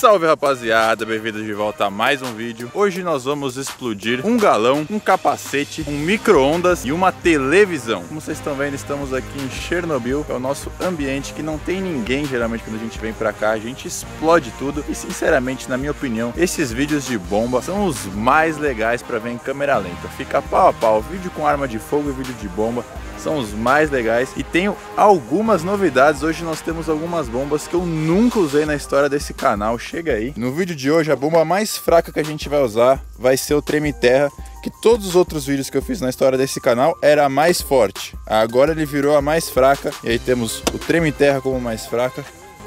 Salve rapaziada, bem-vindos de volta a mais um vídeo. Hoje nós vamos explodir um galão, um capacete, um micro-ondas e uma televisão. Como vocês estão vendo, estamos aqui em Chernobyl. É o nosso ambiente que não tem ninguém. Geralmente quando a gente vem pra cá, a gente explode tudo. E sinceramente, na minha opinião, esses vídeos de bomba são os mais legais pra ver em câmera lenta. Fica pau a pau, vídeo com arma de fogo e vídeo de bomba são os mais legais e tenho algumas novidades. Hoje nós temos algumas bombas que eu nunca usei na história desse canal. Chega aí. No vídeo de hoje, a bomba mais fraca que a gente vai usar vai ser o Treme Terra, que todos os outros vídeos que eu fiz na história desse canal era a mais forte. Agora ele virou a mais fraca e aí temos o Treme Terra como mais fraca,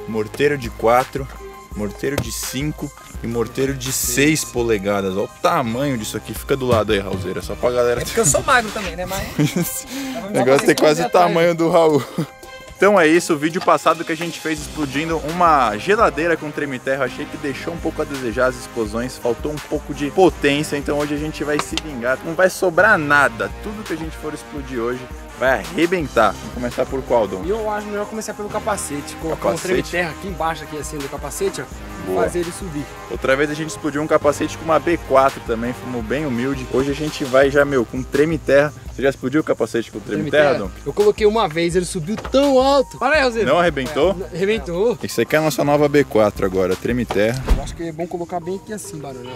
morteiro de 4, morteiro de 5 e morteiro de 6 polegadas. Olha o tamanho disso aqui. Fica do lado aí, Raulzeira, só pra galera... É porque eu sou magro também, né? Mas... o negócio tem quase o tamanho do Raul. Então é isso, o vídeo passado que a gente fez explodindo uma geladeira com treme terra, achei que deixou um pouco a desejar as explosões, faltou um pouco de potência, então hoje a gente vai se vingar, não vai sobrar nada, tudo que a gente for explodir hoje vai arrebentar. Vamos começar por qual, Dom? Eu acho melhor começar pelo capacete, colocar capacete. um treme terra aqui embaixo aqui assim do capacete, ó, Boa. fazer ele subir. Outra vez a gente explodiu um capacete com uma B4 também, fomos bem humilde. Hoje a gente vai já, meu, com treme terra. Você já explodiu o capacete com treme, treme terra, terra, Dom? Eu coloquei uma vez, ele subiu tão alto. Para aí. Não arrebentou? É, arrebentou. Isso aqui é a nossa nova B4 agora, treme terra. Eu acho que é bom colocar bem aqui assim, barulho,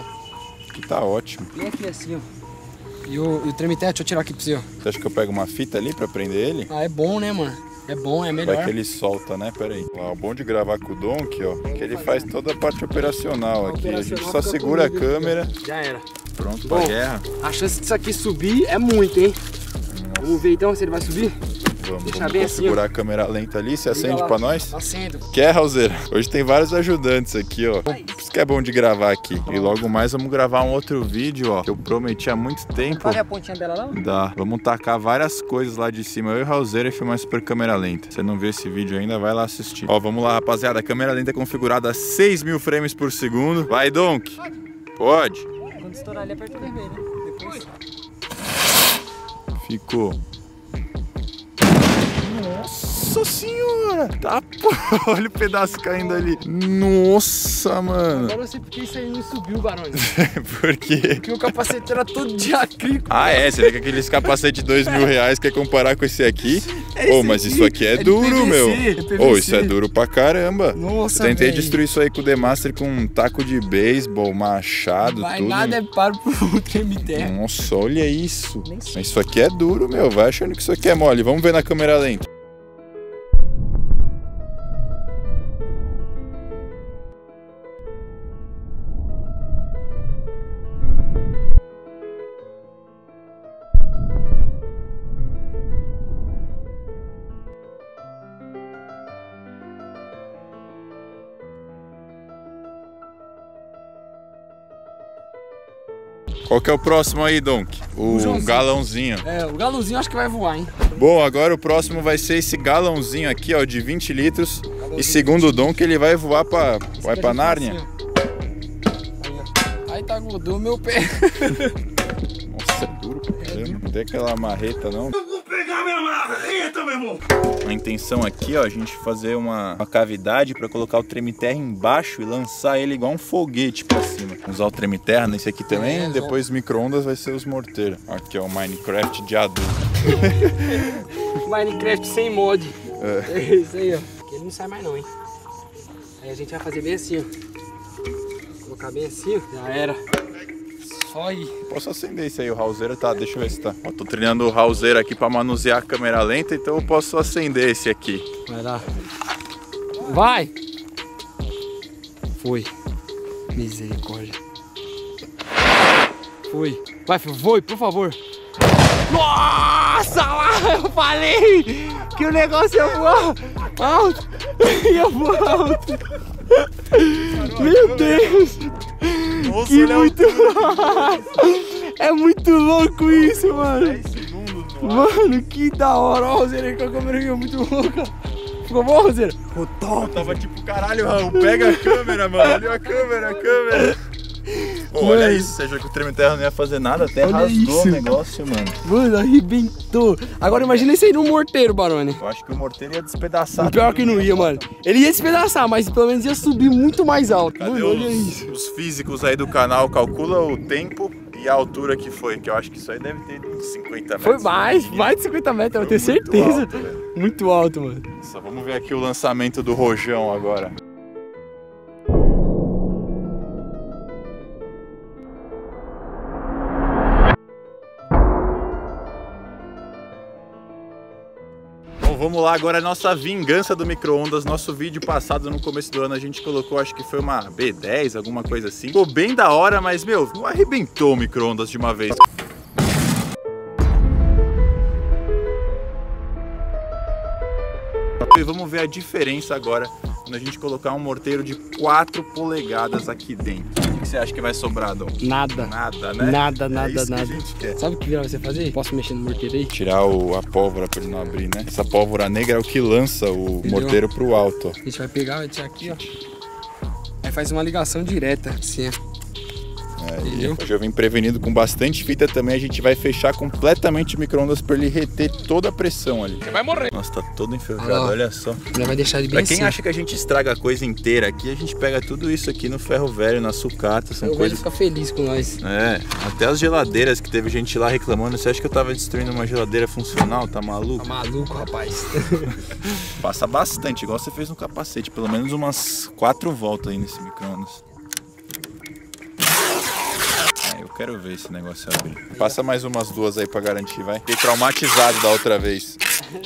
Aqui tá ótimo. Bem aqui assim, ó. E o, e o treme terra, deixa eu tirar aqui pra você, ó. Você acha que eu pego uma fita ali pra prender ele? Ah, é bom, né, mano? É bom, é melhor. Vai que ele solta, né? Pera aí. o bom de gravar com o Donk, ó, que ele faz toda a parte operacional aqui. A gente só segura a câmera. Já era. Pronto pra guerra. A chance disso aqui subir é muito, hein? Vamos ver então se ele vai subir? Vamos, Deixa vamos bem assim, segurar a câmera lenta ali. Você acende pra nós? Acendo. Quer, Raulzeira? Hoje tem vários ajudantes aqui, ó. Por isso que é bom de gravar aqui. E logo mais vamos gravar um outro vídeo, ó. Que eu prometi há muito tempo. Olha a pontinha dela lá? Dá. Vamos tacar várias coisas lá de cima. Eu e o Raulzeira e filmar super câmera lenta. Você não viu esse vídeo ainda, vai lá assistir. Ó, vamos lá, rapaziada. A câmera lenta é configurada a 6 mil frames por segundo. Vai, Donk. Pode. Pode. Quando estourar ali, aperta o vermelho, né? Depois... Ficou. Nossa senhora! Tá, pô, olha o pedaço caindo ali. Nossa, mano. Agora eu sei porque isso aí não subiu, Barões. Por quê? Porque o capacete era todo de acrílico. Ah, é? Você vê que aqueles capacetes de dois mil reais quer comparar com esse aqui? Ô, oh, mas isso aqui é, é duro, PVC, meu. É Ô, oh, isso é duro pra caramba. Nossa, eu Tentei véio. destruir isso aí com o Demaster com um taco de beisebol, machado, Vai tudo. nada é paro pro treme terra. Nossa, olha isso. Isso aqui é duro, meu. Vai achando que isso aqui é mole. Vamos ver na câmera lenta. Qual que é o próximo aí, Donk? O, o galãozinho. É, o galãozinho acho que vai voar, hein? Bom, agora o próximo vai ser esse galãozinho aqui, ó, de 20 litros. E segundo o Donk, ele vai voar pra, vai pra Nárnia. Assim, aí, tá gordo meu pé. Nossa, é duro pra caramba. Não tem aquela marreta, não pegar minha marreta, meu irmão! A intenção aqui, ó, a gente fazer uma, uma cavidade para colocar o treme terra embaixo e lançar ele igual um foguete para cima. Usar o treme terra nesse aqui também, é, depois micro-ondas vai ser os morteiros. Aqui, ó, o Minecraft de adulto. Minecraft sem mod. É. é isso aí, ó. Aqui ele não sai mais não, hein? Aí a gente vai fazer bem assim, ó. Colocar bem assim, ó. Já era. Aí. Posso acender isso aí, o Raulzeira tá, deixa eu ver se tá. Ó, tô treinando o Raulzeira aqui pra manusear a câmera lenta, então eu posso acender esse aqui. Vai lá. Vai! Foi. Misericórdia. Foi. Vai, filho, voe, por favor. Nossa, lá, eu falei que o negócio ia voar alto. Ia voar alto. Meu Deus. Nossa, que muito... é muito louco isso, mano. 10 segundos, mano. que da hora. Ó, Roseira, que a câmera é muito louca. Ficou bom, Roseira? Ficou top. Eu tava tipo, caralho, Raul, pega a câmera, mano. Olha a câmera, a câmera. Pô, olha isso, você achou que o treme terra não ia fazer nada, até Olha rasgou isso. o negócio, mano. Mano, arrebentou. Agora imagina isso aí no morteiro, Barone. Eu acho que o morteiro ia despedaçar. O pior tudo, que não né? ia, mano. Ele ia despedaçar, mas pelo menos ia subir muito mais alto. Cadê Mano, olha os, isso. os físicos aí do canal? Calcula o tempo e a altura que foi, que eu acho que isso aí deve ter uns 50 metros. Foi mais, mais de 50 metros, eu tenho Foi muito certeza. alto, muito alto, mano. Nossa, vamos ver aqui o lançamento do Rojão agora. Vamos lá agora a nossa vingança do micro-ondas. Nosso vídeo passado no começo do ano a gente colocou, acho que foi uma B10, alguma coisa assim. Ficou bem da hora, mas meu, não arrebentou o micro-ondas de uma vez. E vamos ver a diferença agora quando a gente colocar um morteiro de 4 polegadas aqui dentro. O que você acha que vai sobrar, Dom? Nada. Nada, né? Nada, É nada, isso que nada. a gente quer. Sabe o que vai você fazer? Posso mexer no morteiro aí? Tirar o- a pólvora pra ele não abrir, né? Essa pólvora negra é o que lança o Entendeu? morteiro pro alto, ó. A gente vai pegar, vai tirar aqui, ó. Aí faz uma ligação direta, assim, ó. Entendeu? hoje eu vim prevenido com bastante fita também. A gente vai fechar completamente o micro-ondas pra ele reter toda a pressão ali. Você vai morrer. Nossa, tá todo enferrujado, Olha lá. olha só. Já vai deixar ele bem Pra quem assim. acha que a gente estraga a coisa inteira aqui, a gente pega tudo isso aqui no ferro velho, na sucata. São o velho coisas fica feliz com nós. É, até as geladeiras que teve gente lá reclamando. Você acha que eu tava destruindo uma geladeira funcional? Tá maluco? Tá maluco, rapaz. Passa bastante, igual você fez no capacete. Pelo menos umas quatro voltas aí nesse micro-ondas. Eu quero ver esse negócio abrir. Passa mais umas duas aí pra garantir, vai. Fiquei traumatizado da outra vez.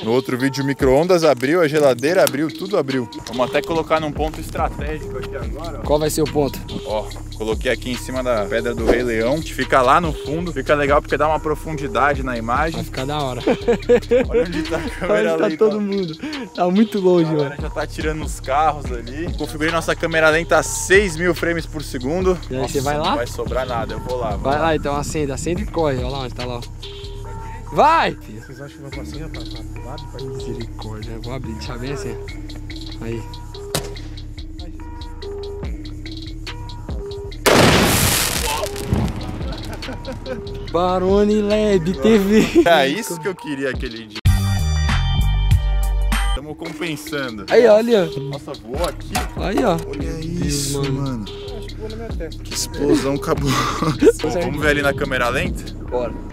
No outro vídeo o micro-ondas abriu, a geladeira abriu, tudo abriu. Vamos até colocar num ponto estratégico aqui agora, ó. Qual vai ser o ponto? Ó, coloquei aqui em cima da pedra do Rei Leão, que fica lá no fundo. Fica legal porque dá uma profundidade na Vai imagem. ficar da hora. Olha onde tá a câmera Olha, tá lenta. todo mundo. Tá muito longe, A já tá tirando os carros ali. Configurei nossa câmera lenta a 6 mil frames por segundo. E aí, você vai lá? Não vai sobrar nada, eu vou lá. vou Vai lá então, acende, acende e corre. Olha lá onde tá lá. Vai! Vocês acham que vai pra cima, pra, pra, lado? Pra... Misericórdia, vou abrir, deixa bem assim. Aí. Barone LED TV. É isso que eu queria aquele dia. Estamos compensando. Aí, olha. Nossa, voou aqui. Aí, ó. Olha isso, mano. Acho que vou na minha testa. Que explosão acabou. Vamos ver ali na câmera lenta? Bora.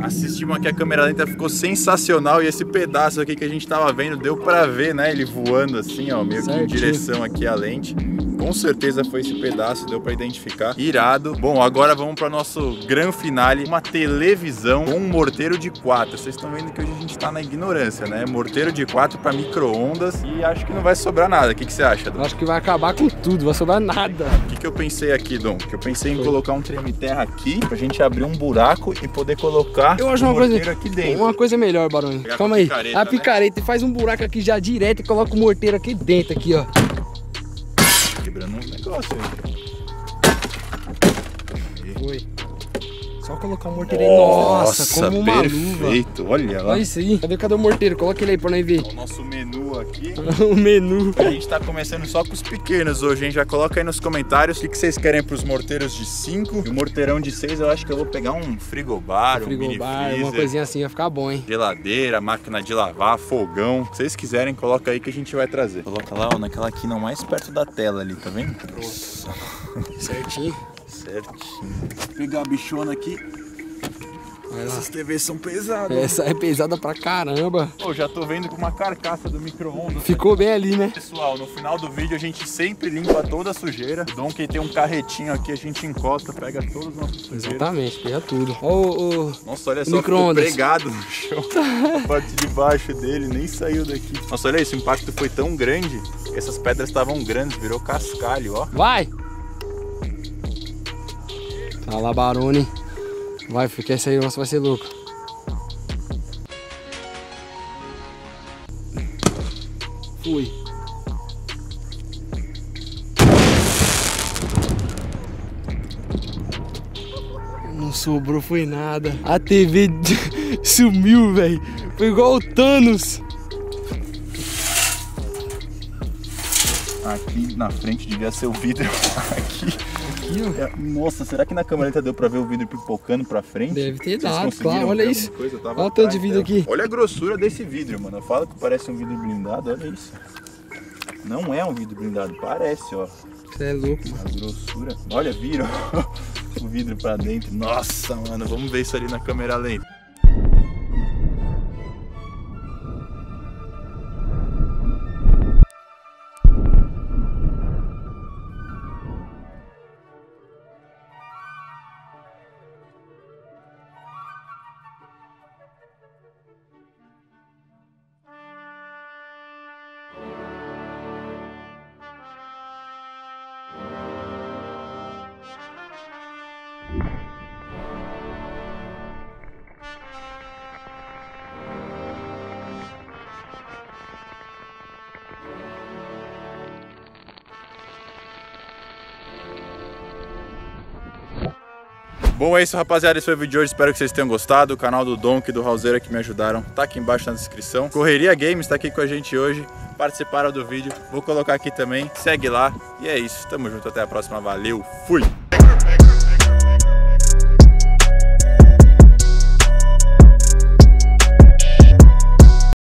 Assistimos aqui a câmera lenta, ficou sensacional. E esse pedaço aqui que a gente tava vendo, deu pra ver, né? Ele voando assim, ó, meio que em direção aqui à lente. Com certeza foi esse pedaço, deu pra identificar. Irado. Bom, agora vamos para nosso gran finale, uma televisão com um morteiro de 4. Vocês estão vendo que hoje a gente tá na ignorância, né? Morteiro de 4 para micro-ondas e acho que não vai sobrar nada. O que, que você acha, Dom? Eu acho que vai acabar com tudo, vai sobrar nada. O que, que eu pensei aqui, Dom? Que eu pensei em colocar um treme terra aqui pra gente abrir um buraco e poder colocar Eu acho uma coisa, aqui dentro. uma coisa melhor. Pegar Calma a aí. picareta, a né? picareta e faz um buraco aqui já direto e coloca o morteiro aqui dentro, aqui, ó. Quebrando um negócio aí. Foi. Só colocar o morteiro aí. Nossa, como uma luva. perfeito. Olha lá. Olha isso aí. Cadê, cadê o morteiro? Coloca ele aí pra nós ver. O nosso menu aqui. o menu. A gente tá começando só com os pequenos hoje, hein? Já coloca aí nos comentários o que, que vocês querem pros morteiros de 5. E o morteirão de 6 eu acho que eu vou pegar um frigobar, um, mini Frigobar, freezer, uma coisinha assim vai ficar bom, hein? geladeira, máquina de lavar, fogão. O que vocês quiserem, coloca aí que a gente vai trazer. Coloca lá, ó, naquela quina mais perto da tela ali, tá vendo? Nossa, Certinho. Certinho. Vou pegar a bichona aqui. Essas TVs são pesadas. Essa é pesada pra caramba. Pô, já tô vendo com uma carcaça do micro-ondas. Ficou bem ali, né? Pessoal, no final do vídeo a gente sempre limpa toda a sujeira. Que tem um carretinho aqui, a gente encosta, pega todos os nossos sujeiros. Exatamente, pega tudo. Ó, o, Nossa, olha só, ficou Micro-ondas. pregado no chão. A parte de baixo dele nem saiu daqui. Nossa, olha isso, o impacto foi tão grande que essas pedras estavam grandes, virou cascalho, ó. Vai! Tá lá, Barone. Vai, porque esse aí negócio vai ser louco. foi. Não sobrou, foi nada. A TV sumiu, velho. Foi igual o Thanos. Aqui na frente devia ser o vidro. Aqui. Aqui, ó. É, Nossa, será que na câmera deu pra ver o vidro pipocando pra frente? Deve ter dado, claro. Olha isso. coisa? Olha o tanto de vidro dela. aqui. Olha a grossura desse vidro, mano. Eu falo que parece um vidro blindado, olha isso. Não é um vidro blindado, parece, ó. Você é louco, mano. A grossura. Olha, viram o vidro pra dentro. Nossa, mano, vamos ver isso ali na câmera lenta. Bom, é isso, rapaziada. Esse foi o vídeo de hoje. Espero que vocês tenham gostado. O canal do Donk e do Raulzeira que me ajudaram tá aqui embaixo na descrição. Correria Games tá aqui com a gente hoje. Participaram do vídeo. Vou colocar aqui também. Segue lá. E é isso. Tamo junto. Até a próxima. Valeu. Fui!